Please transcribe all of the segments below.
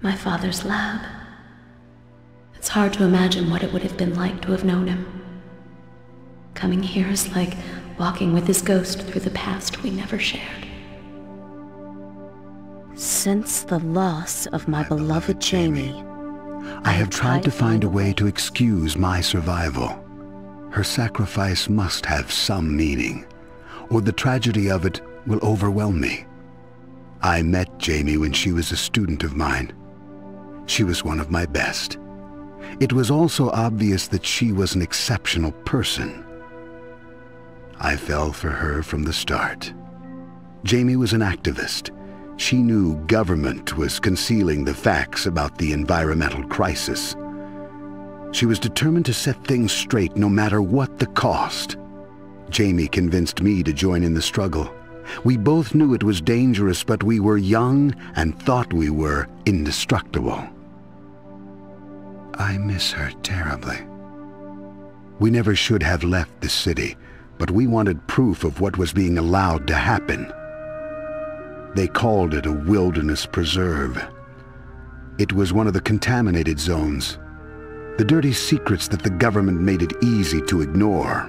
My father's lab. It's hard to imagine what it would have been like to have known him. Coming here is like walking with his ghost through the past we never shared. Since the loss of my beloved Jamie, I have tried to find a way to excuse my survival. Her sacrifice must have some meaning, or the tragedy of it will overwhelm me. I met Jamie when she was a student of mine. She was one of my best. It was also obvious that she was an exceptional person. I fell for her from the start. Jamie was an activist. She knew government was concealing the facts about the environmental crisis. She was determined to set things straight no matter what the cost. Jamie convinced me to join in the struggle. We both knew it was dangerous, but we were young and thought we were indestructible. I miss her terribly. We never should have left the city, but we wanted proof of what was being allowed to happen. They called it a wilderness preserve. It was one of the contaminated zones, the dirty secrets that the government made it easy to ignore.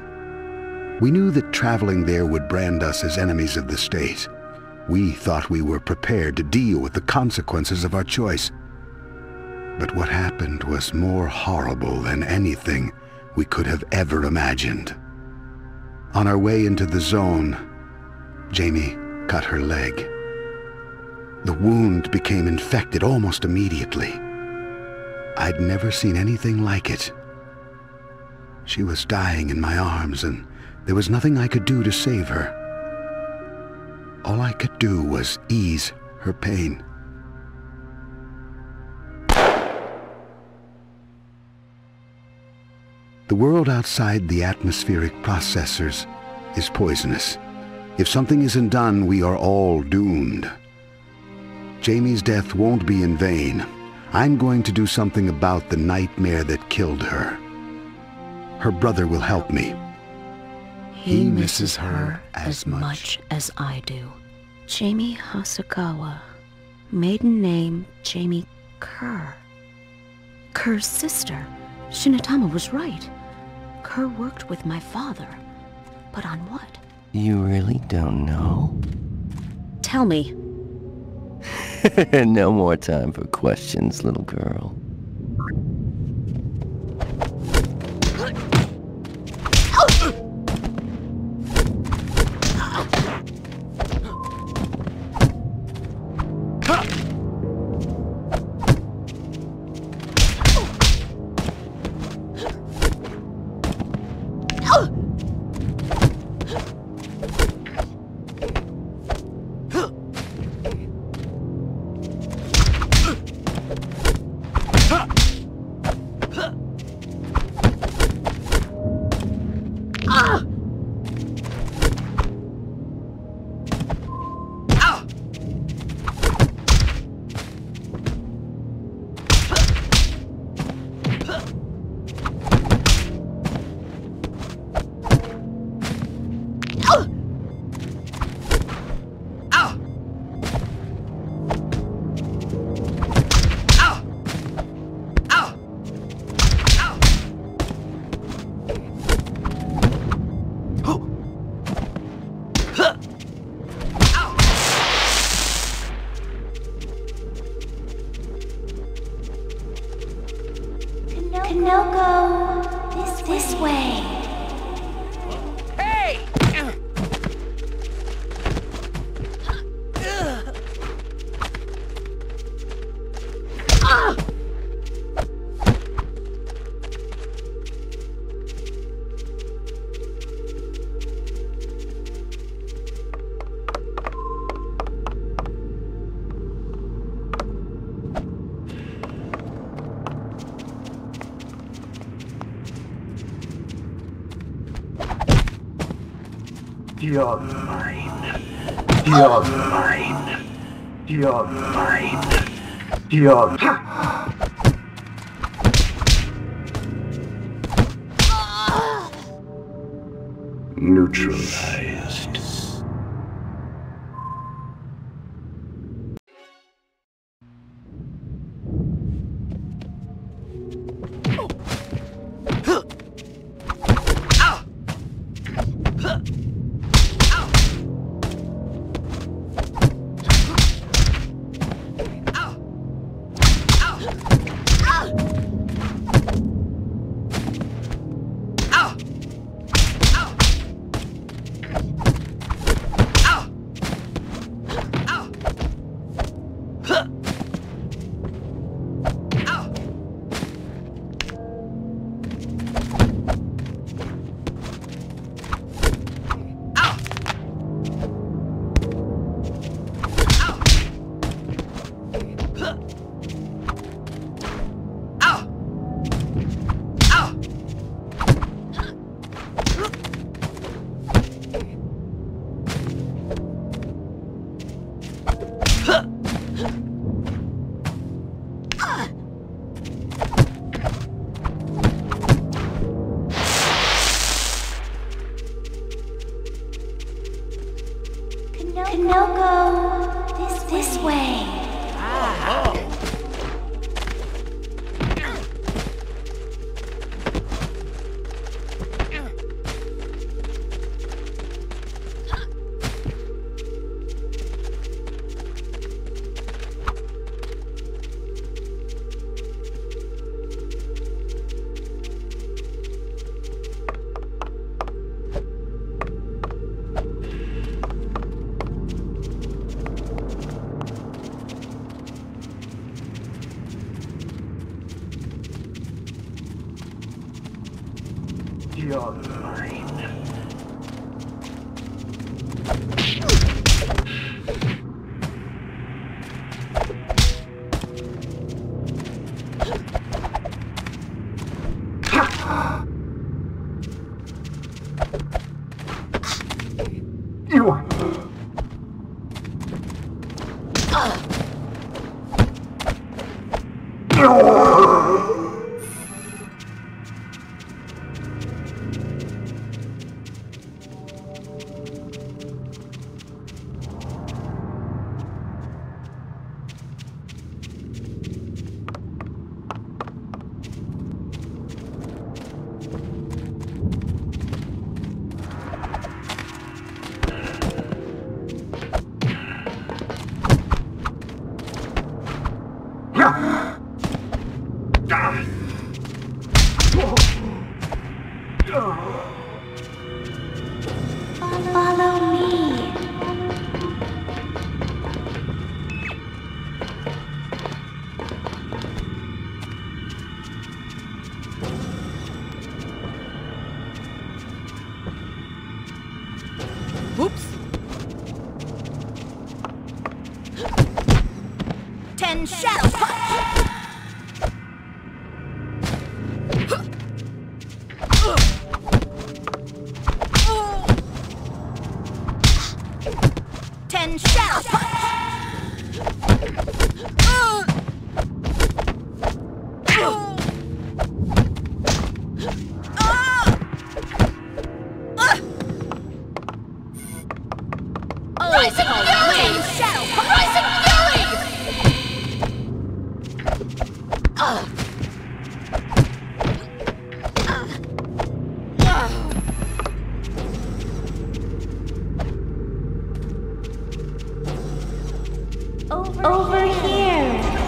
We knew that traveling there would brand us as enemies of the state. We thought we were prepared to deal with the consequences of our choice. But what happened was more horrible than anything we could have ever imagined. On our way into the zone, Jamie cut her leg. The wound became infected almost immediately. I'd never seen anything like it. She was dying in my arms, and there was nothing I could do to save her. All I could do was ease her pain. The world outside the atmospheric processors is poisonous. If something isn't done, we are all doomed. Jamie's death won't be in vain. I'm going to do something about the nightmare that killed her. Her brother will help me. he misses her as much as I do. Jamie Hasegawa. Maiden name Jamie Kerr. Kerr's sister. Shinatama was right. Kerr worked with my father. But on what? You really don't know? Tell me, no more time for questions, little girl. Konoko, this this way. You're mine. You're mine. You're mine. You're... Neutralized. Way. You're Over, Over here.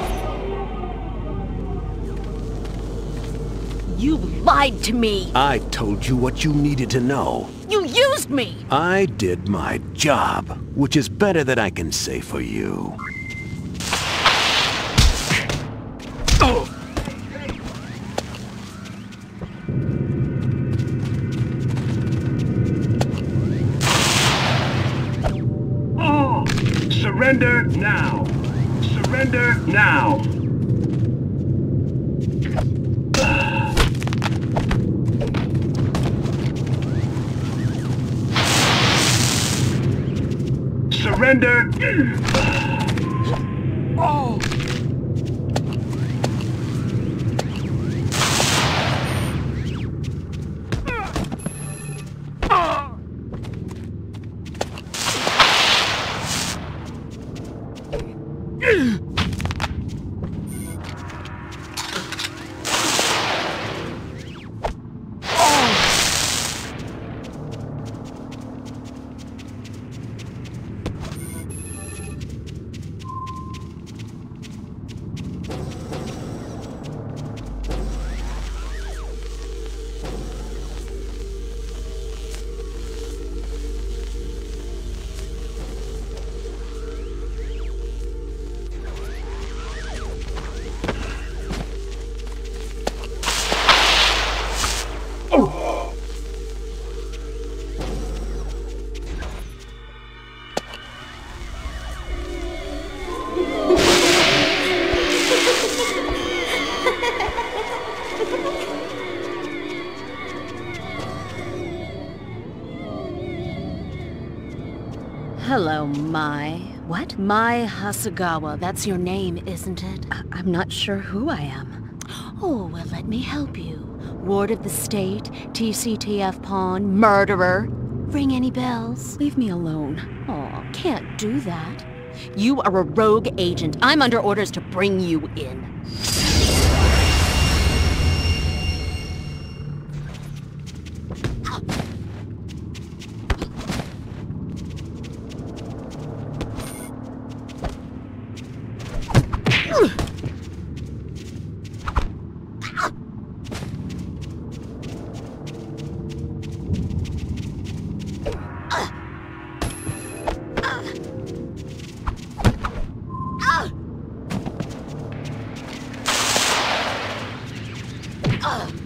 You lied to me. I told you what you needed to know. You used me. I did my job, which is better than I can say for you. Surrender now. Surrender now. Surrender. Hello, oh. What? Mai Hasegawa. That's your name, isn't it? I- I'm not sure who I am. Oh, well, let me help you. Ward of the state, TCTF pawn, murderer. ring any bells? Leave me alone. Aw, can't do that. You are a rogue agent. I'm under orders to bring you in. Ugh.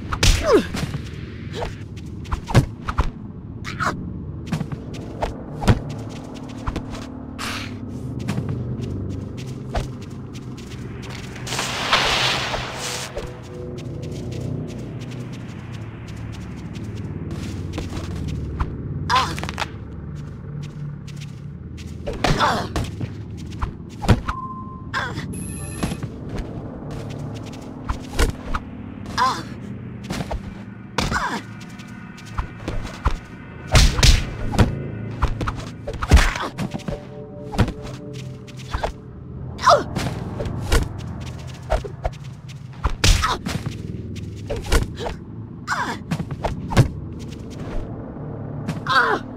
啊！